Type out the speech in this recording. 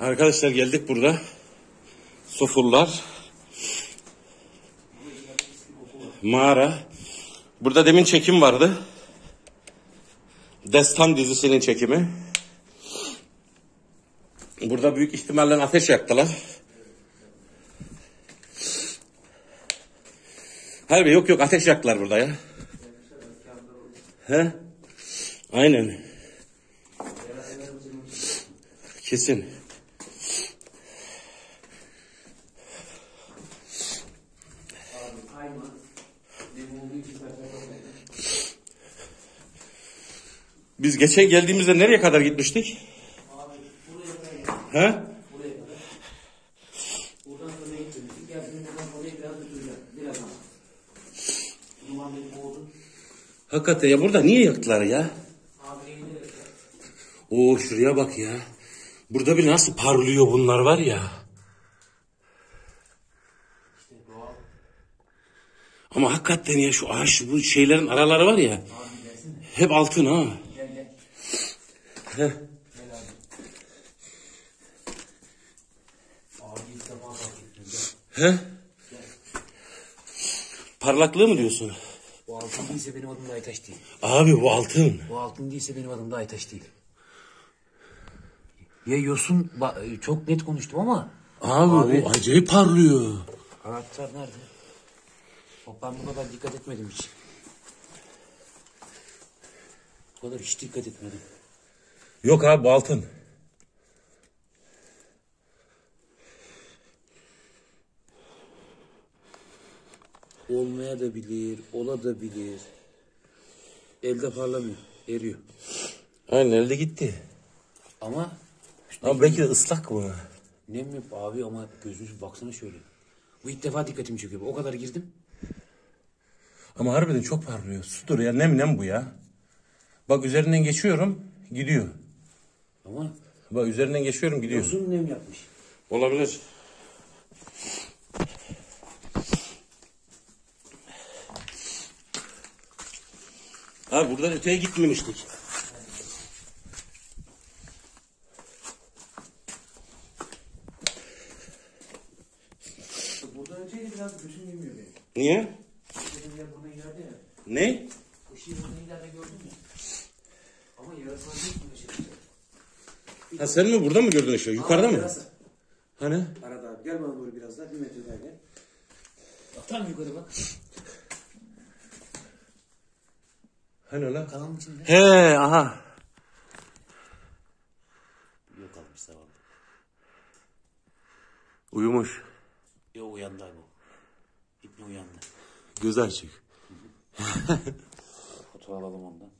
Arkadaşlar geldik burada. Sofurlar. Mağara. Burada demin çekim vardı. Destan dizisinin çekimi. Burada büyük ihtimalle ateş yaktılar. Harbi yok yok ateş yaktılar burada ya. He? Aynen. Kesin. Biz geçen geldiğimizde nereye kadar gitmiştik? Beni boğdu. Hakikaten ya burada niye yaktılar ya? Abi. Oo şuraya bak ya. Burada bir nasıl parlıyor bunlar var ya. Ama hakikaten ya şu ağaç bu şeylerin araları var ya. Abi. Hep altın ha. Gel gel. Heh. Gel abi. Abi ilk defa fark ettim. Gel. He? Parlaklığı mı diyorsun? Bu altın değilse benim adım da Aytaş değil. Abi bu altın. Bu altın değilse benim adım da Aytaş değil. Ya Yosun çok net konuştum ama Abi, Abi. bu acayip parlıyor. anahtar nerede? Bak ben bu kadar dikkat etmedim hiç. Bu kadar hiç dikkat etmedim. Yok abi bu altın. Olmaya da bilir, ola da bilir. Elde parlamıyor, eriyor. Aynen elde gitti. Ama Ama belki de ıslak mı? nem yok abi ama gözünüz baksana şöyle. Bu ilk defa dikkatimi çekiyor. O kadar girdim. Ama harbiden çok parlıyor. Sudur ya nem nem bu ya. Bak üzerinden geçiyorum gidiyor. Ama Bak üzerinden geçiyorum gidiyor. yosun nem yapmış. Olabilir. Abi buradan öteye gitmemiştik. Buradan öteydi biraz gözüm yemiyor benim. Niye? Benim yer buradan ileride ya. Ne? Işığı buradan ileride gördüm ya. Ama yarasal değil mi? Ha sen mi burada mı gördün ışığı? Yukarıda Abi, mı? yarasa. Hani? Arada abi gel bana doğru biraz daha bir metre daha gel. Bak tam yukarı bak. Hani lan? Kanalın içinde. He aha. Yok almış zavallı. Uyumuş. Yok uyandı abi. İpne uyandı. Gözü açık. Fotoğraf alalım ondan.